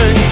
sing.